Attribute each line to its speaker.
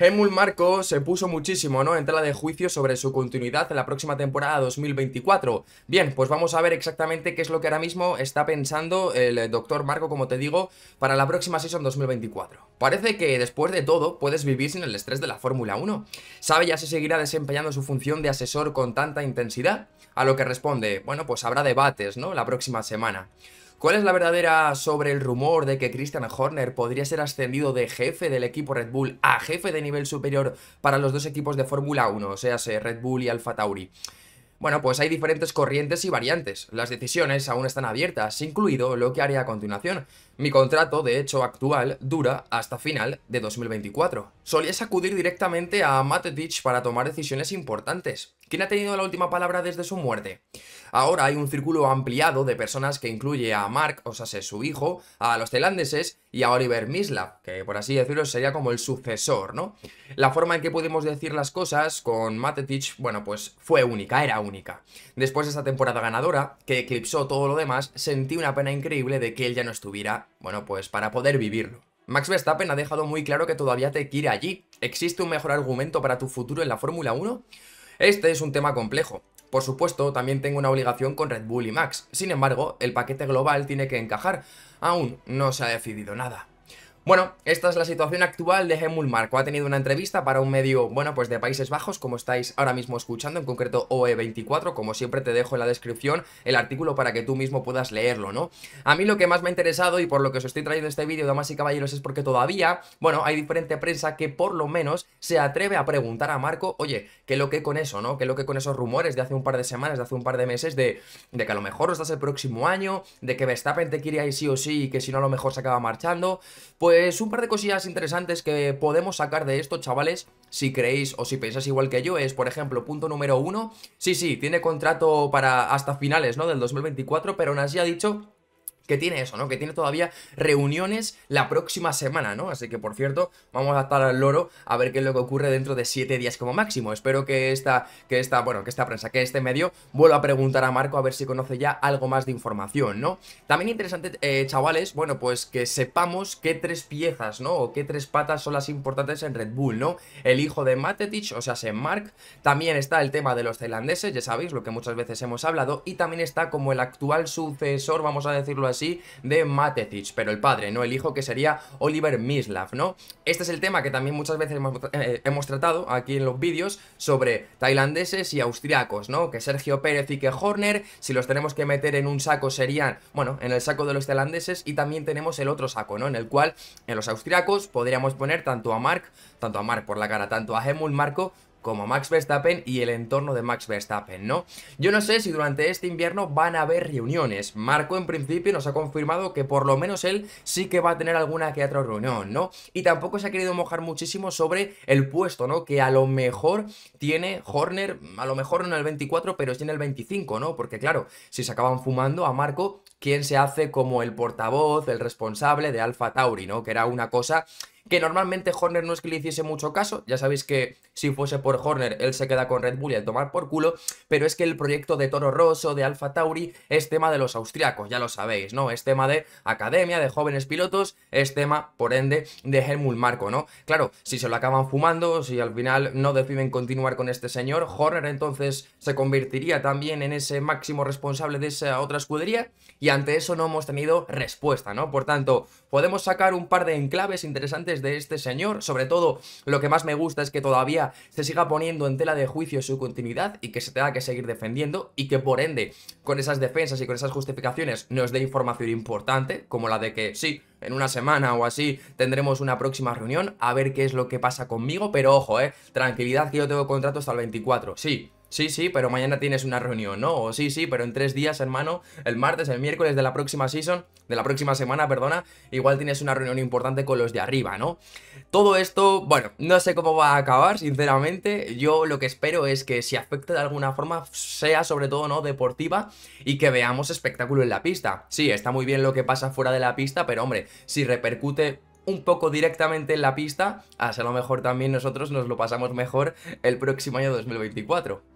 Speaker 1: Helmut Marco se puso muchísimo, ¿no? En tela de juicio sobre su continuidad en la próxima temporada 2024. Bien, pues vamos a ver exactamente qué es lo que ahora mismo está pensando el doctor Marco, como te digo, para la próxima season 2024. Parece que después de todo puedes vivir sin el estrés de la Fórmula 1. ¿Sabe ya si seguirá desempeñando su función de asesor con tanta intensidad? A lo que responde, bueno, pues habrá debates, ¿no? La próxima semana. ¿Cuál es la verdadera sobre el rumor de que Christian Horner podría ser ascendido de jefe del equipo Red Bull a jefe de nivel superior para los dos equipos de Fórmula 1, o sea, Red Bull y Alfa Tauri? Bueno, pues hay diferentes corrientes y variantes. Las decisiones aún están abiertas, incluido lo que haré a continuación. Mi contrato, de hecho actual, dura hasta final de 2024. Solías acudir directamente a Matetich para tomar decisiones importantes. ¿Quién ha tenido la última palabra desde su muerte? Ahora hay un círculo ampliado de personas que incluye a Mark, o sea, su hijo, a los tailandeses y a Oliver Mislav, que por así decirlo sería como el sucesor, ¿no? La forma en que pudimos decir las cosas con Matetich, bueno, pues fue única, era única. Después de esa temporada ganadora, que eclipsó todo lo demás, sentí una pena increíble de que él ya no estuviera, bueno, pues para poder vivirlo. Max Verstappen ha dejado muy claro que todavía te quiere allí. ¿Existe un mejor argumento para tu futuro en la Fórmula 1? Este es un tema complejo. Por supuesto, también tengo una obligación con Red Bull y Max. Sin embargo, el paquete global tiene que encajar. Aún no se ha decidido nada. Bueno, esta es la situación actual de Helmut Marco. Ha tenido una entrevista para un medio, bueno, pues de Países Bajos, como estáis ahora mismo escuchando, en concreto OE24. Como siempre te dejo en la descripción el artículo para que tú mismo puedas leerlo, ¿no? A mí lo que más me ha interesado y por lo que os estoy trayendo este vídeo, damas y caballeros, es porque todavía, bueno, hay diferente prensa que por lo menos se atreve a preguntar a Marco, oye, ¿qué lo que con eso, no? ¿Qué lo que con esos rumores de hace un par de semanas, de hace un par de meses, de, de que a lo mejor estás el próximo año, de que Verstappen te quiere ahí sí o sí y que si no a lo mejor se acaba marchando? Pues pues un par de cosillas interesantes que podemos sacar de esto, chavales, si creéis o si pensáis igual que yo, es, por ejemplo, punto número uno, sí, sí, tiene contrato para hasta finales, ¿no?, del 2024, pero aún así ha dicho que tiene eso, ¿no? Que tiene todavía reuniones la próxima semana, ¿no? Así que, por cierto, vamos a estar al loro a ver qué es lo que ocurre dentro de 7 días como máximo. Espero que esta, que esta, bueno, que esta prensa, que este medio vuelva a preguntar a Marco a ver si conoce ya algo más de información, ¿no? También interesante, eh, chavales, bueno, pues que sepamos qué tres piezas, ¿no? O qué tres patas son las importantes en Red Bull, ¿no? El hijo de Matetich, o sea, se Mark. También está el tema de los tailandeses, ya sabéis, lo que muchas veces hemos hablado. Y también está como el actual sucesor, vamos a decirlo así, de Matetich, pero el padre, ¿no? El hijo que sería Oliver Mislav, ¿no? Este es el tema que también muchas veces eh, hemos, tratado aquí en los vídeos sobre tailandeses y austriacos, ¿no? Que Sergio Pérez y que Horner, si los tenemos que meter en un saco serían, bueno, en el saco de los tailandeses y también tenemos el otro saco, ¿no? En el cual en los austriacos podríamos poner tanto a Mark, tanto a Mark por la cara, tanto a Helmut Marco como Max Verstappen y el entorno de Max Verstappen, ¿no? Yo no sé si durante este invierno van a haber reuniones. Marco en principio nos ha confirmado que por lo menos él sí que va a tener alguna que otra reunión, ¿no? Y tampoco se ha querido mojar muchísimo sobre el puesto, ¿no? Que a lo mejor tiene Horner, a lo mejor no en el 24, pero sí en el 25, ¿no? Porque claro, si se acaban fumando a Marco, ¿quién se hace como el portavoz, el responsable de Alfa Tauri, ¿no? Que era una cosa que normalmente Horner no es que le hiciese mucho caso, ya sabéis que si fuese por Horner él se queda con Red Bull y al tomar por culo, pero es que el proyecto de Toro Rosso, de Alfa Tauri, es tema de los austriacos, ya lo sabéis, ¿no? Es tema de academia, de jóvenes pilotos, es tema, por ende, de Helmut Marco, ¿no? Claro, si se lo acaban fumando, si al final no deciden continuar con este señor, Horner entonces se convertiría también en ese máximo responsable de esa otra escudería y ante eso no hemos tenido respuesta, ¿no? Por tanto, podemos sacar un par de enclaves interesantes de este señor. Sobre todo, lo que más me gusta es que todavía se siga poniendo en tela de juicio su continuidad y que se tenga que seguir defendiendo y que por ende, con esas defensas y con esas justificaciones, nos dé información importante, como la de que sí, en una semana o así tendremos una próxima reunión a ver qué es lo que pasa conmigo, pero ojo, eh, tranquilidad que yo tengo contrato hasta el 24, sí, Sí, sí, pero mañana tienes una reunión, ¿no? O sí, sí, pero en tres días, hermano, el martes, el miércoles de la próxima season, de la próxima semana, perdona, igual tienes una reunión importante con los de arriba, ¿no? Todo esto, bueno, no sé cómo va a acabar, sinceramente. Yo lo que espero es que si afecte de alguna forma sea sobre todo, ¿no? Deportiva y que veamos espectáculo en la pista. Sí, está muy bien lo que pasa fuera de la pista, pero hombre, si repercute un poco directamente en la pista, a lo mejor también nosotros nos lo pasamos mejor el próximo año 2024.